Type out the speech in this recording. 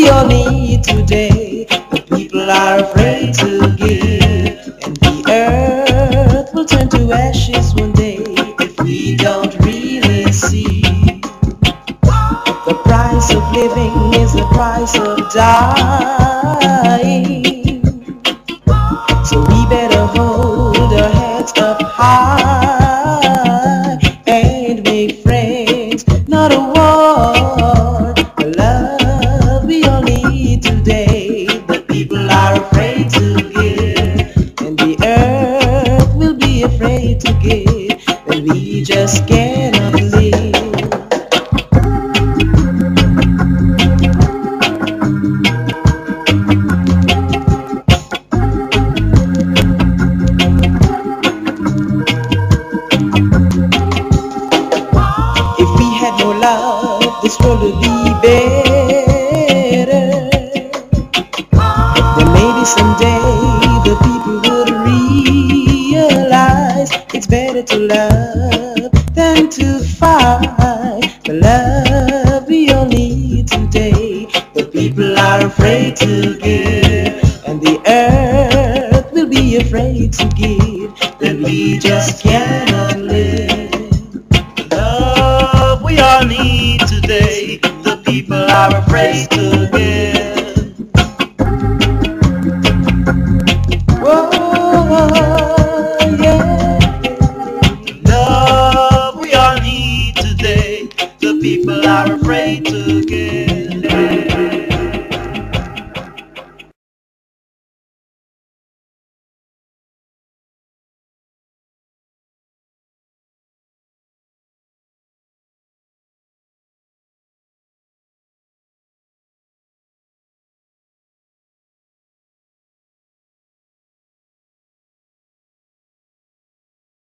we all need today. The people are afraid to give, and the earth will turn to ashes one day if we don't really see. The price of living is the price of dying. Afraid to give. Then we just cannot live. If we had more love, this world would be better. Then maybe someday the people than to fight. The love we all need today. The people are afraid to give, and the earth will be afraid to give. Then we just cannot live. The love we all need today. The people are afraid to The people are afraid to give.